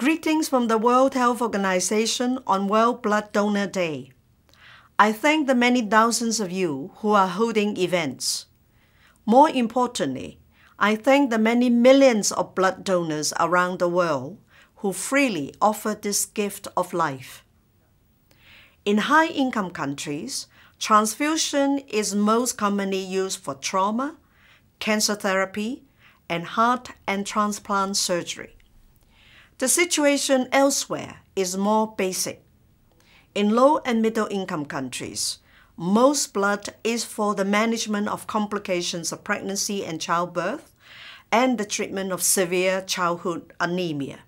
Greetings from the World Health Organization on World Blood Donor Day. I thank the many thousands of you who are holding events. More importantly, I thank the many millions of blood donors around the world who freely offer this gift of life. In high income countries, transfusion is most commonly used for trauma, cancer therapy, and heart and transplant surgery. The situation elsewhere is more basic. In low and middle income countries, most blood is for the management of complications of pregnancy and childbirth and the treatment of severe childhood anemia.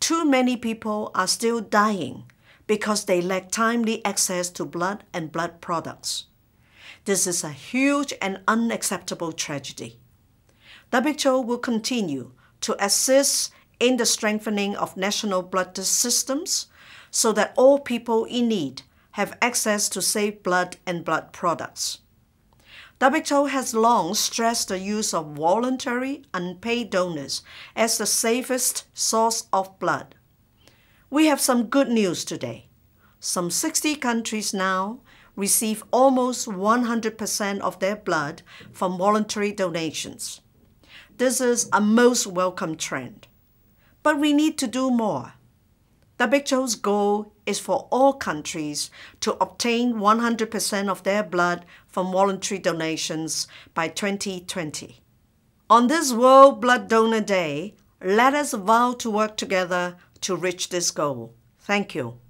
Too many people are still dying because they lack timely access to blood and blood products. This is a huge and unacceptable tragedy. WHO will continue to assist in the strengthening of national blood systems so that all people in need have access to safe blood and blood products. WHO has long stressed the use of voluntary, unpaid donors as the safest source of blood. We have some good news today. Some 60 countries now receive almost 100% of their blood from voluntary donations. This is a most welcome trend. But we need to do more. The Big WHO's goal is for all countries to obtain 100% of their blood from voluntary donations by 2020. On this World Blood Donor Day, let us vow to work together to reach this goal. Thank you.